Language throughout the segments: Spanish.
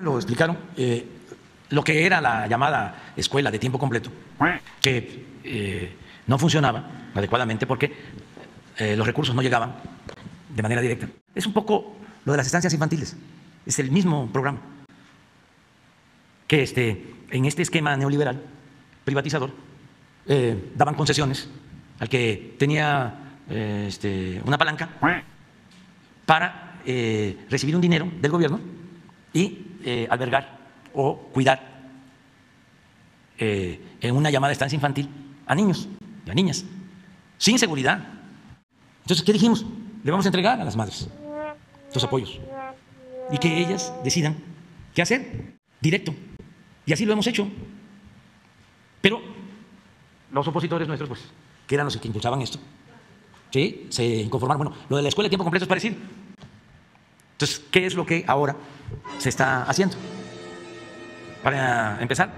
Lo explicaron. eh, lo que era la llamada escuela de tiempo completo, que eh, no funcionaba adecuadamente porque eh, los recursos no llegaban de manera directa. Es un poco lo de las estancias infantiles. Es el mismo programa que este, en este esquema neoliberal privatizador daban concesiones al que tenía este, una palanca para recibir un dinero del gobierno y eh, albergar o cuidar eh, en una llamada estancia infantil a niños y a niñas, sin seguridad. Entonces, ¿qué dijimos? Le vamos a entregar a las madres los apoyos y que ellas decidan qué hacer, directo. Y así lo hemos hecho. Pero los opositores nuestros, pues, que eran los que impulsaban esto, ¿sí? se inconformaron. Bueno, lo de la escuela de tiempo completo es parecido. Entonces, ¿qué es lo que ahora se está haciendo? Para empezar,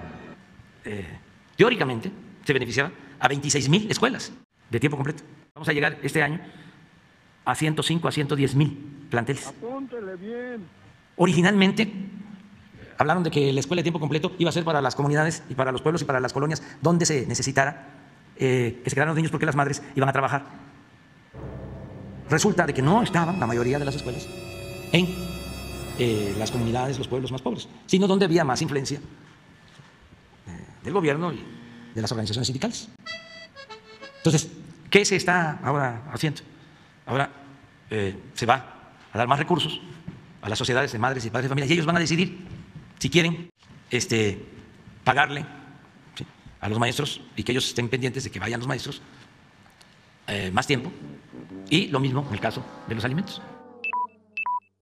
eh, teóricamente se beneficiaba a 26 mil escuelas de tiempo completo. Vamos a llegar este año a 105 a 110 mil planteles. Apúntele bien. Originalmente hablaron de que la escuela de tiempo completo iba a ser para las comunidades y para los pueblos y para las colonias donde se necesitara eh, que se quedaran los niños porque las madres iban a trabajar. Resulta de que no estaban la mayoría de las escuelas en eh, las comunidades, los pueblos más pobres, sino donde había más influencia eh, del gobierno y de las organizaciones sindicales. Entonces, ¿qué se está ahora haciendo? Ahora eh, se va a dar más recursos a las sociedades de madres y padres de familia y ellos van a decidir si quieren este, pagarle a los maestros y que ellos estén pendientes de que vayan los maestros más tiempo y lo mismo en el caso de los alimentos.